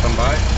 come by.